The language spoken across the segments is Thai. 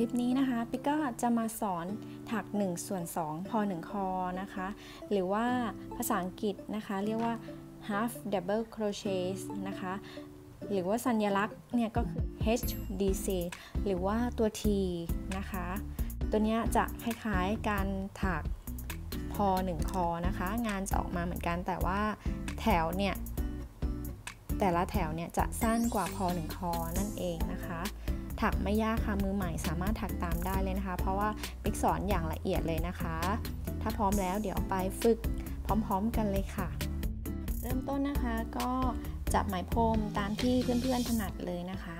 ลิปนี้นะคะปิกก็จะมาสอนถัก1ส่วน2พอ1คอนะคะ หรือว่าภาษาอังกฤษนะคะ เรียกว่า half double crochet นะคะ หรือว่าสัญลักษณ์เนี่ยก็คือ HDC หรือว่าตัว T นะคะ ตัวนี้จะคล้ายๆการถักพอ1คอนะคะ งานจะออกมาเหมือนกันแต่ว่าแถวเนี่ย แต่ละแถวเนี่ยจะสั้นกว่าพอ1คอนั่นเองนะคะ ถักไม่ยากค่ะมือใหม่สามารถถักตามได้เลยนะคะ เพราะว่าปิ๊กสอนอย่างละเอียดเลยนะคะ ถ้าพร้อมแล้วเดี๋ยวไปฝึกพร้อมๆกันเลยค่ะ เริ่มต้นนะคะก็จับไหมพรมตามที่เพื่อนๆถนัดเลยนะคะ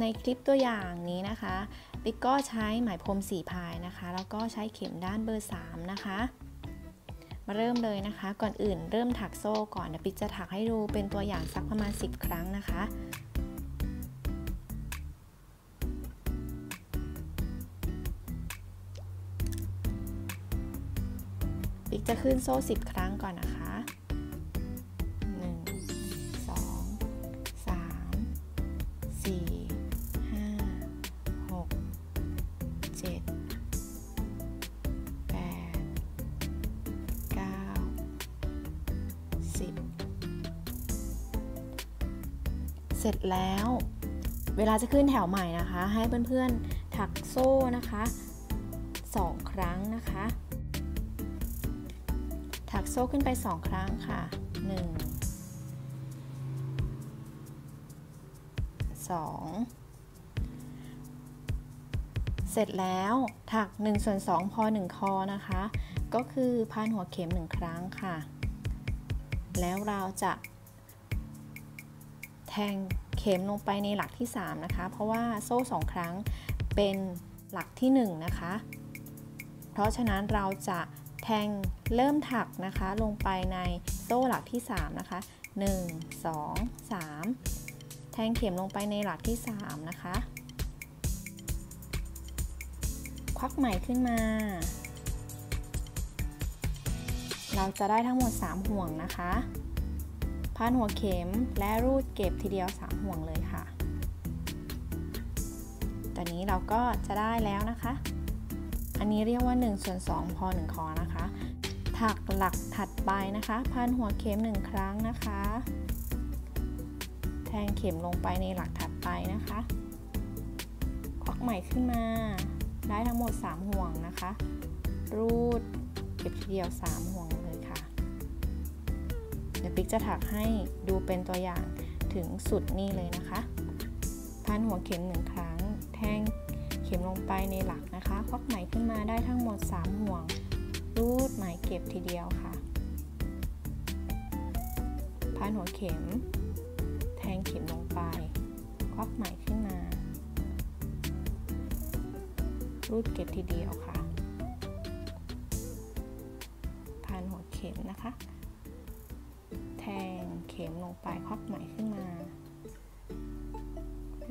ในคลิปตัวอย่างนี้นะคะปิ๊กก็ใช้ไหมพรมสีพายนะคะ แล้วก็ใช้เข็มด้านเบอร์ 3 นะคะ มาเริ่มเลยนะคะ ก่อนอื่นเริ่มถักโซ่ก่อนเดี๋ยวปิ๊กจะถักให้ดูเป็นตัวอย่างสักประมาณ 10 ครั้งนะคะ ปิ๊กจะขึ้นโซ่ 10 ครั้งก่อนนะคะ 1 2 3 4 5 6 7 8 9 10 เสร็จแล้ว เวลาจะขึ้นแถวใหม่นะคะ ให้เพื่อนๆถักโซ่นะคะ 2 ครั้งนะคะ ถักโซ่ขึ้นไป 2 ครั้งค่ะ 1 2 เสร็จแล้วถัก1ส่วน2พอ 1 คอนะคะ ก็คือพันหัวเข็ม 1 ครั้งค่ะ แล้วเราจะแทงเข็มลงไปในหลักที่ 3 นะคะ เพราะว่าโซ่ 2 ครั้งเป็นหลักที่ 1 นะคะ เพราะฉะนั้นเราจะ แทงเริ่มถักนะคะ ลงไปในโซ่หลักที่ 3 นะคะ 1 2 3 แทงเข็มลงไปในหลักที่ 3 นะคะ ควักไหมขึ้นมา เราจะได้ทั้งหมด 3 ห่วงนะคะพันหัวเข็มและรูดเก็บทีเดียว 3 ห่วงเลยค่ะ ตอนนี้เราก็จะได้แล้วนะคะ อันนี้เรียกว่า1ส่วน2พอ1คอนะคะ ถักหลักถัดไปนะคะ พันหัวเข็ม 1 ครั้งนะคะ แทงเข็มลงไปในหลักถัดไปนะคะ ควักใหม่ขึ้นมา ได้ทั้งหมด 3 ห่วงนะคะ รูดเก็บทีเดียว 3 ห่วงเลยค่ะ เดี๋ยวปิ๊กจะถักให้ดูเป็นตัวอย่างถึงสุดนี่เลยนะคะ พันหัวเข็ม 1 ครั้ง แทง ข็มลงไปในหลักนะคะ ควักไหมขึ้นมาได้ทั้งหมด 3 ห่วง รูดไหมเก็บทีเดียวค่ะ พันหัวเข็ม แทงเข็มลงไป ควักไหมขึ้นมา รูดเก็บทีเดียวค่ะ พันหัวเข็มนะคะ แทงเข็มลงไป ควักไหมขึ้นมา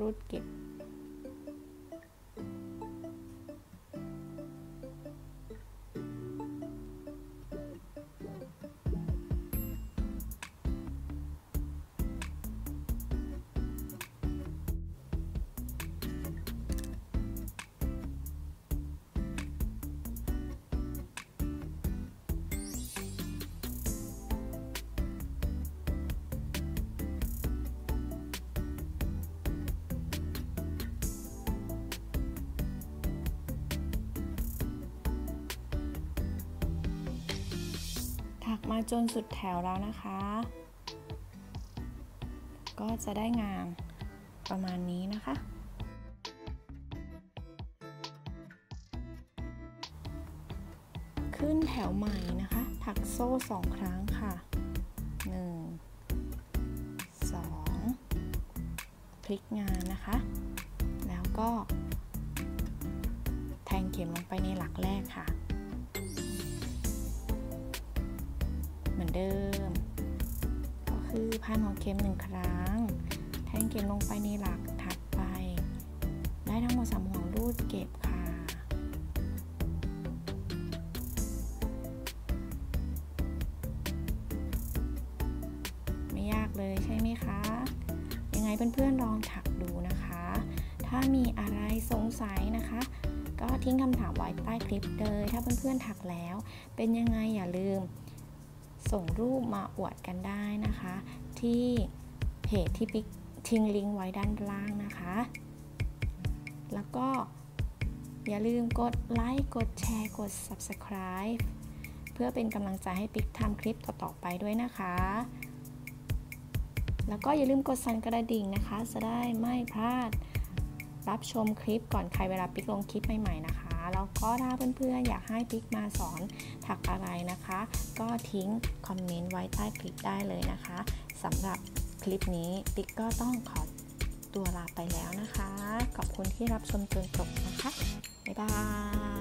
รูดเก็บ มาจนสุดแถวแล้วนะคะ ก็จะได้งานประมาณนี้นะคะ ขึ้นแถวใหม่นะคะ ถักโซ่สองครั้งค่ะ1 2พลิกงานนะคะ แล้วก็แทงเข็มลงไปในหลักแรกค่ะ เดิม ก็คือพันหัวเข็มหนึ่งครั้ง แทงเข็มลงไปในหลักถัดไป ได้ทั้งหมดสามห่วรูดเก็บค่ะ ไม่ยากเลยใช่ไหมคะ ยังไงเพื่อนๆลองถักดูนะคะ ถ้ามีอะไรสงสัยนะคะก็ทิ้งคำถามไว้ใต้คลิปเลย ถ้าเพื่อนๆถักแล้ว เป็นยังไงอย่าลืม ส่งรูปมาอวดกันได้นะคะ ที่เพจที่ปิ๊กทิ้งลิงก์ไว้ด้านล่างนะคะ แล้วก็อย่าลืมกดไลค์กดแชร์กด subscribe เพื่อเป็นกำลังใจให้ปิ๊กทำคลิปต่อๆไปด้วยนะคะ แล้วก็อย่าลืมกดสั่นกระดิ่งนะคะ จะได้ไม่พลาดรับชมคลิปก่อนใครเวลาปิ๊กลงคลิปใหม่ๆนะคะ แล้วก็ถ้าเพื่อนๆอยากให้ปิ๊กมาสอนถักอะไรนะคะ ก็ทิ้ง comment ไว้ใต้คลิปได้เลยนะคะสำหรับคลิปนี้ปิ๊กก็ต้องขอตัวลาไปแล้วนะคะ ขอบคุณที่รับชมจนจบนะคะ บ๊ายบาย